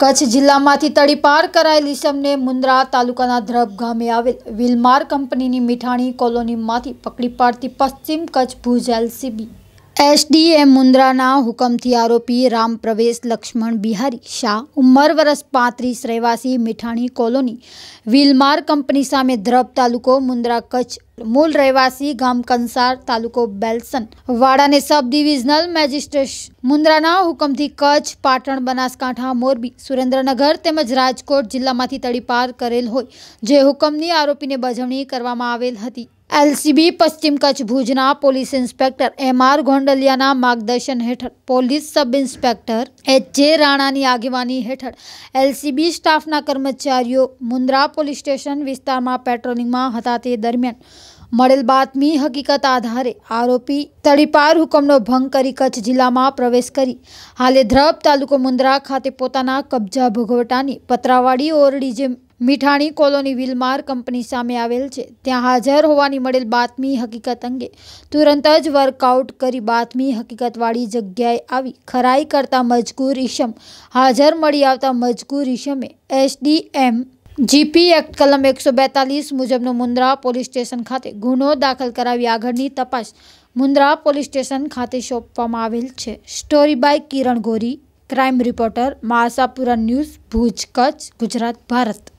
કચ્છ જિલ્લામાંથી તડીપાર કરાયેલ ઈસમને મુન્દ્રા તાલુકાના ધ્રબ ગામે આવેલ વિલમાર કંપનીની મીઠાણી કોલોનીમાંથી પકડી પાડતી પશ્ચિમ કચ્છ ભુજ એલસીબી એસડીએમ મુન્દ્રાના હુકમથી આરોપી રામ પ્રવેશ લક્ષ્મણ બિહારી શાહ ઉંમર વરસ પાંત્રીસ રહેવાસી મીઠાણી કોલોની વિલમાર કંપની સામે ધ્રબ તાલુકો મુન્દ્રા કચ્છ મૂળ રહેવાસી ગામ કંસાર તાલુકો બેલસન વાડાને સબ ડિવિઝનલ મેજિસ્ટ્રેટ મુન્દ્રાના હુકમથી કચ્છ પાટણ બનાસકાંઠા મોરબી સુરેન્દ્રનગર તેમજ રાજકોટ જિલ્લામાંથી તડીપાર કરેલ હોય જે હુકમની આરોપીને બજવણી કરવામાં આવેલ હતી એલસીબી પશ્ચિમ કચ્છ ભુજના પોલીસ ઇન્સ્પેક્ટર એમ આર ગોંડલિયાના માર્ગદર્શન હેઠળ પોલીસ સબ ઇન્સ્પેક્ટર એચ જે રાણાની આગેવાની હેઠળ એલસીબી સ્ટાફના કર્મચારીઓ મુન્દ્રા પોલીસ સ્ટેશન વિસ્તારમાં પેટ્રોલિંગમાં હતા તે દરમિયાન મળેલ બાતમી હકીકત આધારે આરોપી તડીપાર હુકમનો ભંગ કરી કચ્છ જિલ્લામાં પ્રવેશ કરી. હાલે ધ્રબ તાલુકો મુન્દ્રા ખાતે પોતાના કબજા ભોગવટાની પતરાવાડી ઓરડી જે મીઠાણી કોલોની વિલમાર કંપની સામે આવેલ છે. ત્યાં હાજર હોવાની મળેલ બાતમી હકીકત અંગે તુરંત જ વર્કઆઉટ કરી બાતમી હકીકતવાળી જગ્યાએ આવી. ખરાઈ કરતા મજકૂર ઈશમ, હાજર મળી આવતા મજકૂર ઈશમે એસડીએમ, જીપી એક્ટ કલમ એકસો બેતાલીસ મુજબનો મુન્દ્રા પોલીસ સ્ટેશન ખાતે ગુનો દાખલ કરાવી આગળની તપાસ મુન્દ્રા પોલીસ સ્ટેશન ખાતે સોંપવામાં આવેલ છે. Story by Kiran Gori, crime reporter Masapura news, Bhuj Kutch, Gujarat, Bharat.